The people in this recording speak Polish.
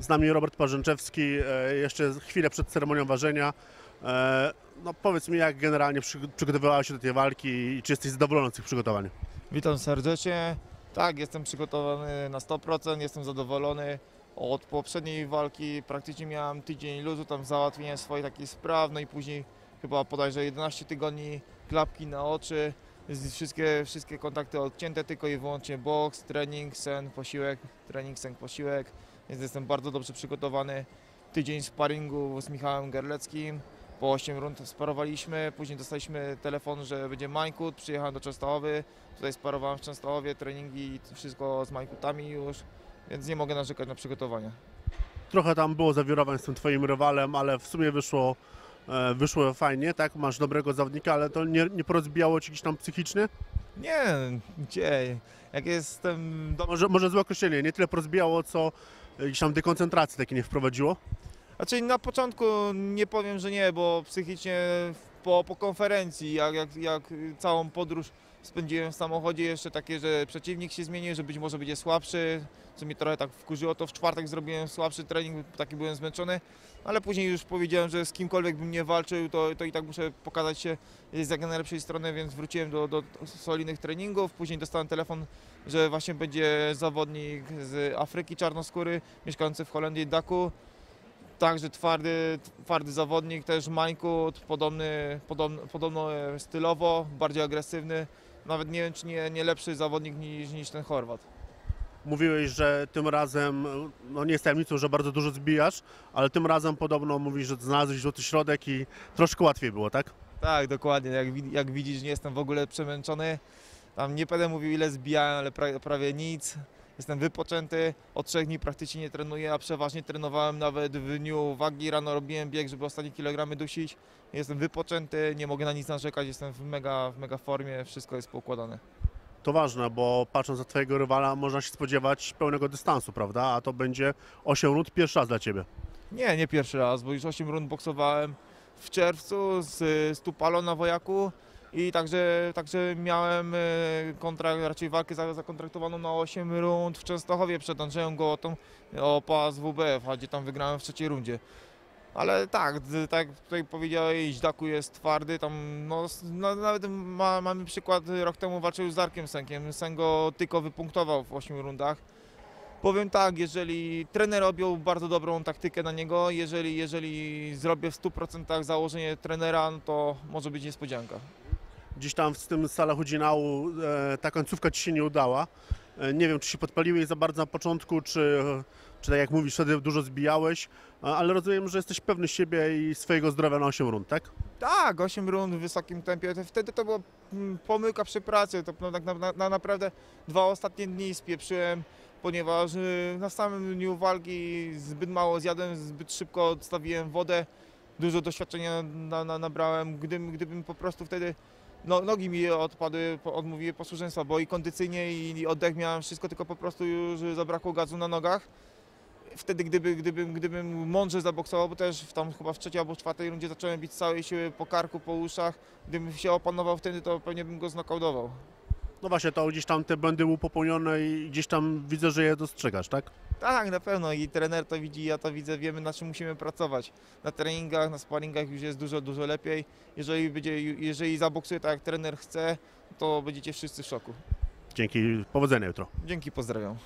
Z nami Robert Parzęczewski, e, jeszcze chwilę przed ceremonią ważenia. E, No powiedz mi, jak generalnie przy- przygotowywałeś się do tej walki i czy jesteś zadowolony z tych przygotowań? Witam serdecznie. Tak, jestem przygotowany na 100%, jestem zadowolony. Od poprzedniej walki praktycznie miałem tydzień luzu, tam załatwienia swoich takich spraw, no i później chyba bodajże 11 tygodni klapki na oczy, wszystkie, wszystkie kontakty odcięte, tylko i wyłącznie boks, trening, sen, posiłek, trening, sen, posiłek, więc jestem bardzo dobrze przygotowany. Tydzień sparingu z Michałem Gerleckim, po 8 rund sparowaliśmy, później dostaliśmy telefon, że będzie Majkut, przyjechałem do Częstochowy, tutaj sparowałem w Częstochowie, treningi i wszystko z Majkutami już, więc nie mogę narzekać na przygotowania. Trochę tam było zawirowań z tym twoim rywalem, ale w sumie wyszło, e, wyszło fajnie, tak? Masz dobrego zawodnika, ale to nie, nie porozbijało ci gdzieś tam psychicznie? Nie, gdzie? Jak jestem do... Może, może złe określenie, nie tyle porozbijało, co gdzieś tam dekoncentracji takiej nie wprowadziło? Znaczy na początku nie powiem, że nie, bo psychicznie po, po konferencji, jak, jak, jak całą podróż spędziłem w samochodzie, jeszcze takie, że przeciwnik się zmienił, że być może będzie słabszy, co mnie trochę tak wkurzyło, to w czwartek zrobiłem słabszy trening, taki byłem zmęczony, ale później już powiedziałem, że z kimkolwiek bym nie walczył, to, to i tak muszę pokazać się z jak najlepszej strony, więc wróciłem do, do solidnych treningów, później dostałem telefon, że właśnie będzie zawodnik z Afryki czarnoskóry, mieszkający w Holandii, Daku, Także twardy, twardy zawodnik, też Mańkut, podobny, podobno, podobno e, stylowo, bardziej agresywny. Nawet nie wiem, czy nie, nie lepszy zawodnik niż, niż ten Chorwat. Mówiłeś, że tym razem, no nie jest tajemnicą, że bardzo dużo zbijasz, ale tym razem podobno mówisz, że znalazłeś złoty środek i troszkę łatwiej było, tak? Tak, dokładnie. Jak, jak widzisz, nie jestem w ogóle przemęczony. Tam nie będę mówił, ile zbijałem, ale pra, prawie nic. Jestem wypoczęty. Od trzech dni praktycznie nie trenuję, a przeważnie trenowałem nawet w dniu wagi. Rano robiłem bieg, żeby ostatnie kilogramy dusić. Jestem wypoczęty, nie mogę na nic narzekać. Jestem w mega, w mega formie, wszystko jest poukładane. To ważne, bo patrząc na twojego rywala można się spodziewać pełnego dystansu, prawda? A to będzie 8 rund pierwszy raz dla ciebie. Nie, nie pierwszy raz, bo już 8 rund boksowałem w czerwcu z, z Tupalo na Wojaku i także, także miałem e, kontrakt, raczej walkę za- zakontraktowaną na 8 rund w Częstochowie przed Andrzejem Gołotą o pas WBF, a gdzie tam wygrałem w trzeciej rundzie. Ale tak, tak jak tutaj powiedziałeś, Daku jest twardy, tam no, no, nawet ma, mamy przykład, rok temu walczył z Darkiem Senkiem, Sen go tylko wypunktował w 8 rundach. Powiem tak, jeżeli trener objął bardzo dobrą taktykę na niego, jeżeli, jeżeli zrobię w 100% założenie trenera, no to może być niespodzianka. Gdzieś tam z tym Salahudzinału e, ta końcówka ci się nie udała. E, nie wiem, czy się podpaliłeś za bardzo na początku, czy, czy tak jak mówisz, wtedy dużo zbijałeś, ale rozumiem, że jesteś pewny siebie i swojego zdrowia na 8 rund, tak? Tak, 8 rund w wysokim tempie, wtedy to była mm, pomyłka przy pracy, to no, tak na, na, na naprawdę dwa ostatnie dni spieprzyłem, ponieważ y, na samym dniu walki zbyt mało zjadłem, zbyt szybko odstawiłem wodę, dużo doświadczenia na, nabrałem, gdybym, gdybym po prostu wtedy no, nogi mi odpadły, odmówiły posłuszeństwa, bo i kondycyjnie i oddech miałem wszystko, tylko po prostu już zabrakło gazu na nogach. Wtedy, gdyby, gdybym, gdybym mądrze zaboksował, bo też w tam chyba w trzeciej albo czwartej rundzie zacząłem bić całej siły po karku, po uszach. Gdybym się opanował wtedy, to pewnie bym go znokautował. No właśnie, to gdzieś tam te błędy były popełnione i gdzieś tam widzę, że je dostrzegasz, tak? Tak, na pewno i trener to widzi, ja to widzę, wiemy na czym musimy pracować. Na treningach, na sparingach już jest dużo, dużo lepiej. Jeżeli, będzie, jeżeli zaboksuje tak jak trener chce, to będziecie wszyscy w szoku. Dzięki, powodzenia jutro. Dzięki, pozdrawiam.